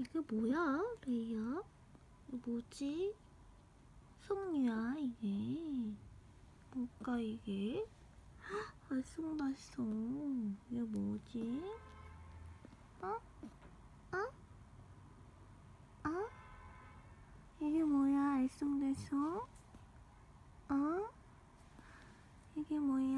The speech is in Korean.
이게 뭐야, 레이야? 뭐지? 석류야, 이게. 뭘까, 이게? 알쏭달쏭. 이게 뭐지? 어? 어? 어? 이게 뭐야, 알쏭달쏭? 어? 이게 뭐야?